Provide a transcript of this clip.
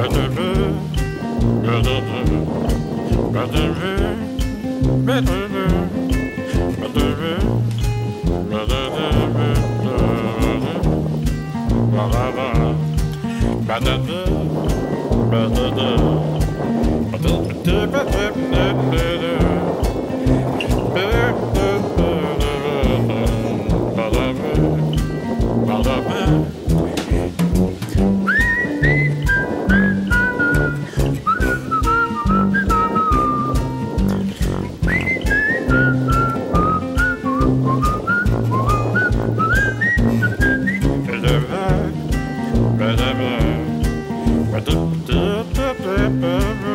Bye. Do, do, do, do, do.